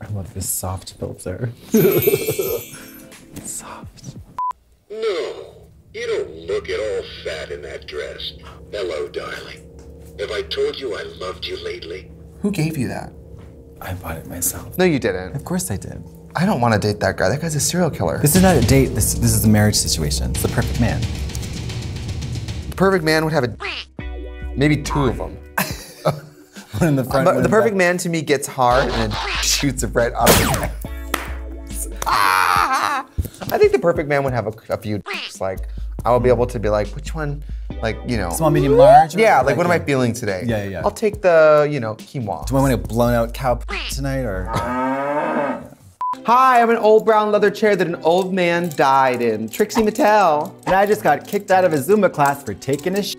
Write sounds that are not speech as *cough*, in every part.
I love this soft filter. *laughs* soft. No, you don't look at all fat in that dress. Hello, darling. Have I told you I loved you lately? Who gave you that? I bought it myself. No, you didn't. Of course I did. I don't want to date that guy. That guy's a serial killer. This is not a date. This this is a marriage situation. It's the perfect man. The perfect man would have a, maybe two of them. One in the front. But the perfect back. man to me gets hard and then shoots it right out of his head. Ah! I think the perfect man would have a, a few. Like, I will be able to be like, which one, like, you know. Small, medium, large. Yeah, like, what am I feeling today? Yeah, yeah, yeah. I'll take the, you know, quinoa. Do I want a blown out cow tonight or? Hi, I'm an old brown leather chair that an old man died in. Trixie Mattel. And I just got kicked out of a Zumba class for taking a sh.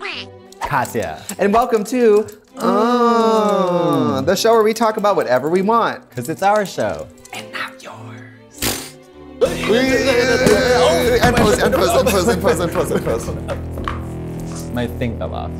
Katya. And welcome to uh, the show where we talk about whatever we want. Because it's our show. And not *laughs* pose, and pose, and pose, and pose, and pose, and pose. My thing fell off.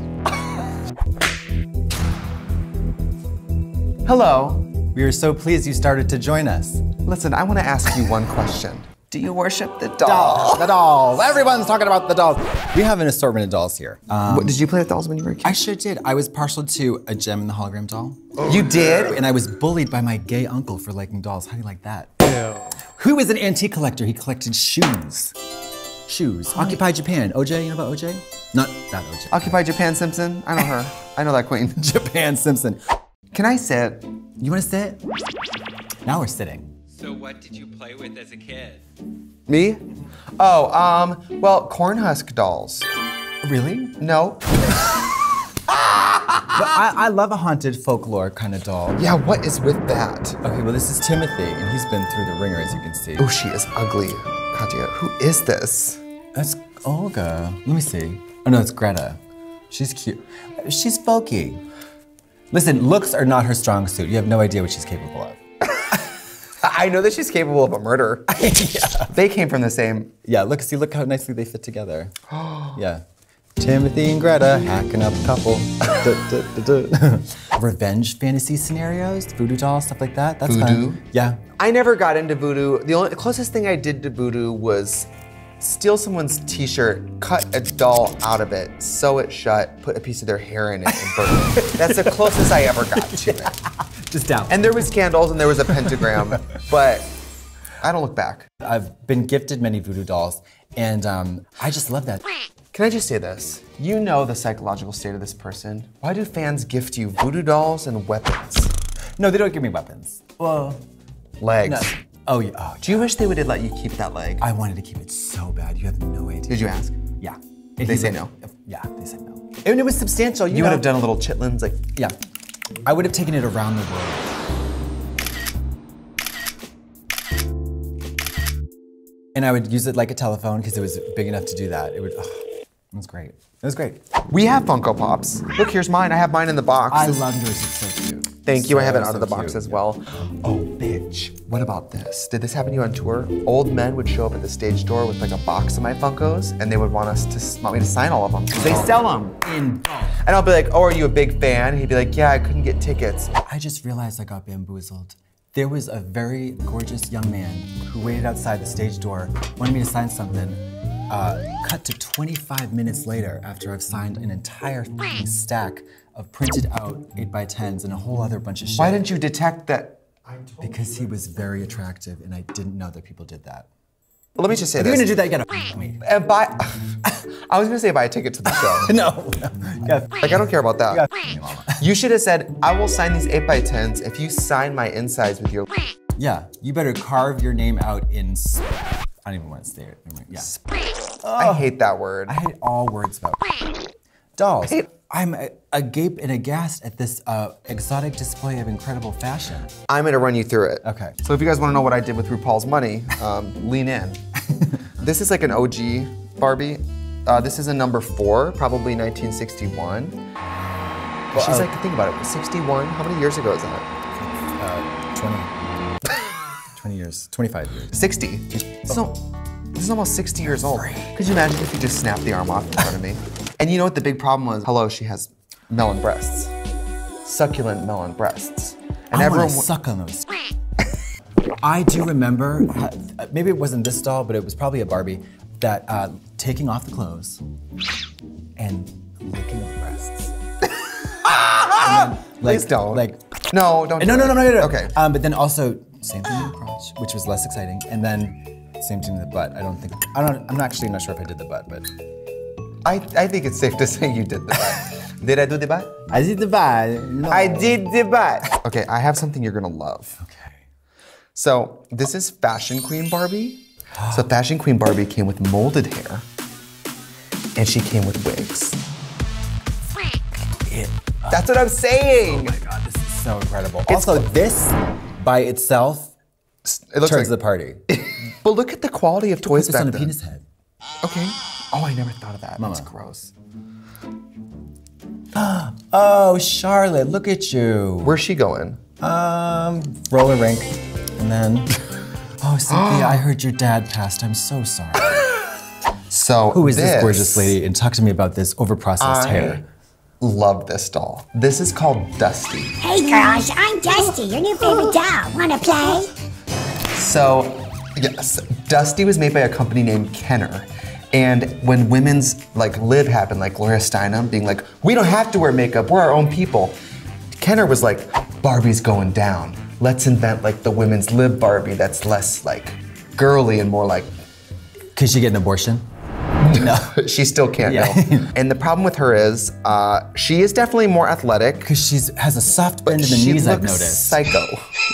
Hello. We are so pleased you started to join us. Listen, I want to ask you one question. Do you worship the doll? The dolls. *laughs* Everyone's talking about the dolls. We have an assortment of dolls here. Um, What, did you play with dolls when you were a kid? I sure did. I was partial to a Jem and the hologram doll. you did? And I was bullied by my gay uncle for liking dolls. How do you like that? Who is an antique collector? He collected shoes. Shoes. Occupy Japan. OJ, you know about OJ? Not that OJ. Occupy Japan Simpson? I know her. *laughs* I know that queen. Japan Simpson. Can I sit? You want to sit? Now we're sitting. So what did you play with as a kid? Me? Oh, um, well, cornhusk dolls. Really? No. But I, I love a haunted folklore kind of doll. Yeah, what is with that? Okay, well, this is Timothy, and he's been through the ringer, as you can see. Oh, she is ugly. Katya, who is this? That's Olga. Let me see. Oh, no, it's Greta. She's cute. She's folky. Listen, looks are not her strong suit. You have no idea what she's capable of. I know that she's capable of a murder. *laughs* They came from the same. Yeah, look, see, look how nicely they fit together. *gasps* yeah. Timothy and Greta hacking up a couple. *laughs* *laughs* Revenge fantasy scenarios, voodoo dolls, stuff like that. That's Voodoo? fun. Yeah. I never got into voodoo. The only the closest thing I did to voodoo was steal someone's t-shirt, cut a doll out of it, sew it shut, put a piece of their hair in it, and burn it. That's the closest I ever got to it. Just down. And there was candles and there was a pentagram, *laughs* but I don't look back. I've been gifted many voodoo dolls, and um, I just love that. Can I just say this? You know the psychological state of this person. Why do fans gift you voodoo dolls and weapons? No, they don't give me weapons. Well, Legs. no. Oh, yeah. Oh, Do you wish they would have let you keep that leg? I wanted to keep it so bad. You have no idea. Did you ask? Yeah. They say no. Yeah, they said no. And it was substantial. You, You would have done a little chitlins, like Yeah. I would have taken it around the world. And I would use it like a telephone because it was big enough to do that. It would. Oh, it was great. It was great. we have Funko Pops. Look, here's mine. I have mine in the box. I love yours. It's so cute. Thank you. I have it So, out of so the box cute. as well. Oh. What about this? Did this happen to you on tour? Old men would show up at the stage door with like a box of my Funkos, and they would want us to want me to sign all of them. They sell them. In And I'll be like, "Oh, are you a big fan?" He'd be like, "Yeah, I couldn't get tickets." I just realized I got bamboozled. There was a very gorgeous young man who waited outside the stage door, wanted me to sign something. Uh, cut to 25 minutes later after I've signed an entire stack of printed out 8x10s and a whole other bunch of shit. Why didn't you detect that? Because he was very attractive and I didn't know that people did that. Let me just say If you're this. gonna do that, you gotta f- me. and *laughs* buy. I was gonna say buy a ticket to the show. *laughs* No. yeah. Like I don't care about that. me. You should have said, "I will sign these 8x10s if you sign my insides with your." Yeah, you better carve your name out in. I don't even want to say it. Never mind. Yeah. I hate that word. I hate all words about dolls. I'm a- agape and aghast at this uh, exotic display of incredible fashion. I'm gonna run you through it. Okay. So if you guys want to know what I did with RuPaul's money, um, *laughs* lean in. this is like an OG Barbie. Uh, this is a number four, probably 1961. She's like, think about it, 61. How many years ago is that? Uh, 20. *laughs* 20 years, 25 years. 60. So this is almost 60 years old. Could you imagine if you just snapped the arm off in front of me? And you know what the big problem was? Hello, she has melon breasts, succulent melon breasts, and I everyone. suck on those. I do remember, maybe it wasn't this doll, but it was probably a Barbie, that uh, taking off the clothes and licking the breasts. *laughs* Then, like, Please don't. Like, No, don't. no, do no, it. no, no, no, no. Okay. Um, but then also, same thing with the crotch, which was less exciting. And then, same thing with the butt. I don't think, I don't, I'm actually not sure if I did the butt, but. I, I think it's safe to say you did the butt. *laughs* did I do the butt? I did the butt. No. I did the butt. Okay, I have something you're gonna love. Okay. So this is Fashion Queen Barbie. So Fashion Queen Barbie came with molded hair, and she came with wigs. It, That's what I'm saying. oh my God, this is so incredible. also, this by itself it looks turns like the party. *laughs* But look at the quality of toys Put this back on a then. penis head. Okay. Oh, I never thought of that. That's gross. *gasps* Oh, Charlotte, look at you. Where's she going? Um, roller rink. And then, *gasps* oh, Cynthia, I *gasps* heard your dad passed. I'm so sorry. *laughs* So Who is this, gorgeous lady? And talk to me about this overprocessed I hair. love this doll. This is called Dusty. Hey girls, I'm Dusty, your new favorite doll. Wanna play? So, yes, Dusty was made by a company named Kenner. And when women's like lib happened, like Gloria Steinem being like, we don't have to wear makeup, we're our own people. Kenner was like, Barbie's going down. Let's invent like the women's lib Barbie that's less like girly and more like *laughs* Could she get an abortion? No. *laughs* she still can't Yeah. go. And the problem with her is uh, she is definitely more athletic. Because she has a soft bend in the knees, I've noticed. psycho.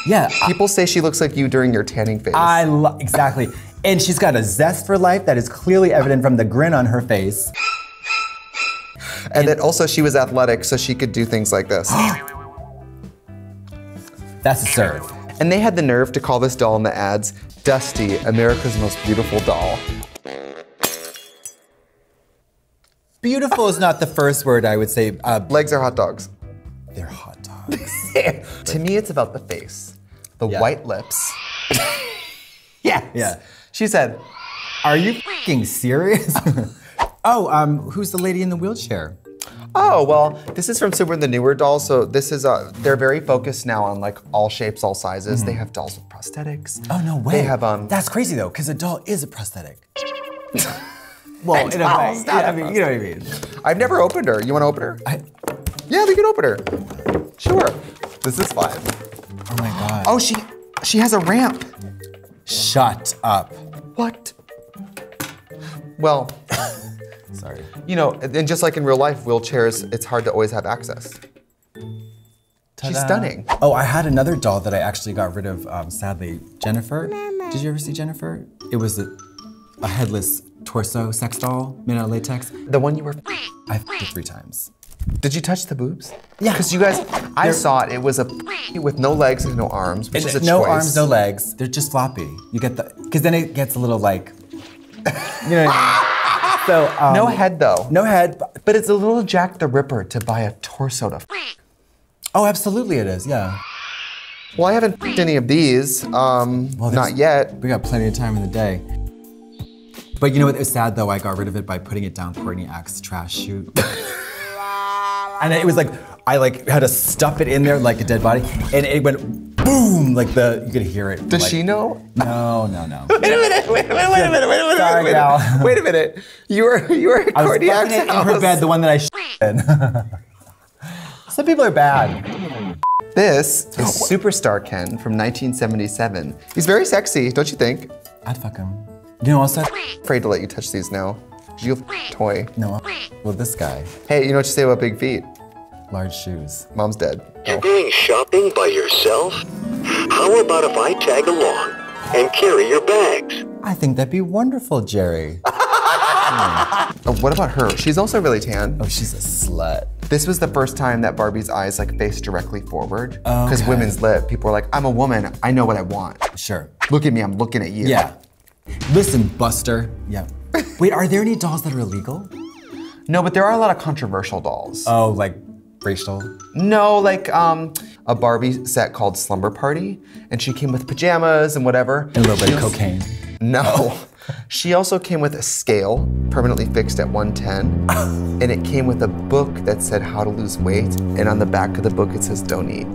yeah, I- People say she looks like you during your tanning phase. I exactly. And she's got a zest for life that is clearly evident from the grin on her face. and then also she was athletic, so she could do things like this. *gasps* That's a serve. and they had the nerve to call this doll in the ads Dusty, America's most beautiful doll. Beautiful is not the first word I would say. Uh, Legs are hot dogs. they're hot dogs. *laughs* to me, it's about the face, the Yeah. white lips. *laughs* yes. Yeah. She said, Are you fucking serious? *laughs* oh, um, who's the lady in the wheelchair? "Oh well, this is from of the newer dolls. So this is uh, they're very focused now on like all shapes, all sizes. They have dolls with prosthetics. Oh no way. They have um. That's crazy though, because a doll is a prosthetic. *laughs* well, in a doll's way. Yeah, I mean, you know what I mean. I've never opened her. You want to open her? I, Yeah, we can open her. Sure. This is fun. oh my god. Oh, she she has a ramp. Shut up. What? Well, *laughs* Sorry. you know, and just like in real life, wheelchairs, it's hard to always have access. She's stunning. Oh, I had another doll that I actually got rid of, um, sadly. Jennifer. Did you ever see Jennifer? It was a, a headless torso sex doll made out of latex. The one you were. I f***ed it three times. Did you touch the boobs? Yeah. Because you guys, I They're- saw it. It was a with no legs and no arms, which is a no choice. arms, no legs. They're just floppy. You get the, because then it gets a little like, you know what I mean? *laughs* So, um, No head though. No head. but- But it's a little Jack the Ripper to buy a torso to. F- Oh, absolutely it is, yeah. well, I haven't f***ed any of these. Um, Well, not yet. We got plenty of time in the day. But you know what? It was sad though. I got rid of it by putting it down Courtney Act's trash chute. *laughs* and it was like I like had to stuff it in there like a dead body, and it went boom like the you could hear it. Does like- she know? No, no, no. *laughs* Wait a minute! Wait a minute! Wait a minute! Wait a minute! Sorry, wait, a minute wait a minute! You were you were at I was in her bed, the one that I shit in. *laughs* Some people are bad. This *gasps* is Superstar Ken from 1977. He's very sexy, don't you think? I'd fuck him. You know also? Afraid to let you touch these now. You have a toy. No. Well, this guy, Hey, you know what you say about big feet? Large shoes. Mom's dead. You're going shopping by yourself? How about if I tag along and carry your bags? I think that'd be wonderful, Jerry. Hmm. Oh, what about her? She's also really tan. Oh, she's a slut. This was the first time that Barbie's eyes like faced directly forward. Because Okay. women's lip, people are like, I'm a woman, I know what I want. Sure. Look at me, I'm looking at you. Yeah. Listen, Buster. Yeah. Wait, are there any dolls that are illegal? No, but there are a lot of controversial dolls. Oh, like No, like um, a Barbie set called Slumber Party, and she came with pajamas and whatever. And a little bit She of also- cocaine. No. *laughs* She also came with a scale, permanently fixed at 110, *coughs* and it came with a book that said how to lose weight, and on the back of the book it says don't eat.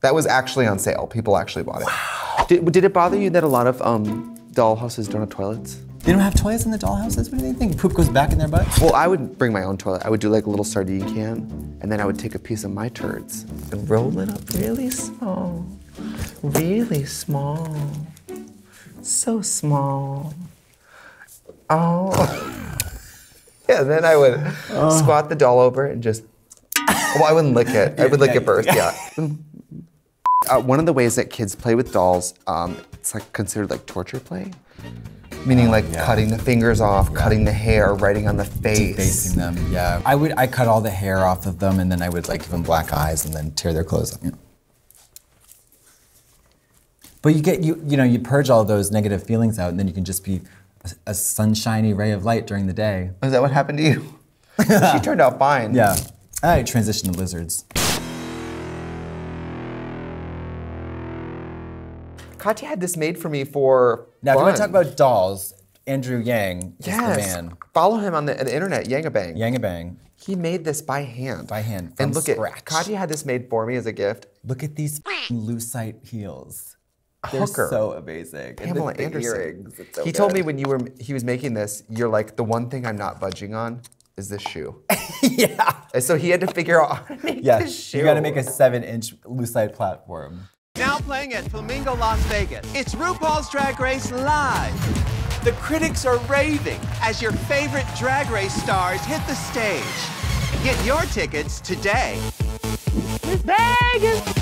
That was actually on sale. People actually bought it. Did, did it bother you that a lot of um, dollhouses don't have toilets? They don't have toilets in the dollhouses? What do they think? Poop goes back in their butts? Well, I would bring my own toilet. I would do like a little sardine can, and then I would take a piece of my turds and roll it up really small. Really small. So small. Oh. *laughs* yeah, then I would squat the doll over and just. Well, I wouldn't lick it. I would lick it first, yeah. *laughs* Uh, one of the ways that kids play with dolls, um, it's like considered like torture play. Meaning oh, like yeah. cutting the fingers off, cutting the hair, writing on the face. Facing them, yeah. I would, I cut all the hair off of them and then I would like give them black eyes and then tear their clothes up. know. But you get, you, you know, you purge all those negative feelings out and then you can just be a, a sunshiny ray of light during the day. Is that what happened to you? *laughs* she turned out fine. Yeah. I transitioned to lizards. Katya had this made for me for. Now, if you want to talk about dolls, Andrew Yang is yes. the man. Follow him on the, the internet, Yangabang. Yangabang. He made this by hand. By hand, and from look scratch. at Katya had this made for me as a gift. Look at these lucite heels. They're Hooker. so amazing. And the- Pamela the Anderson. earrings, it's so he told me when you were he was making this, you're like the one thing I'm not budging on is this shoe. *laughs* yeah. and so he had to figure out how to *laughs* make Yeah, this shoe. you gotta make a seven inch lucite platform. Now playing at Flamingo, Las Vegas. It's RuPaul's Drag Race Live. The critics are raving as your favorite drag race stars hit the stage. Get your tickets today. Vegas.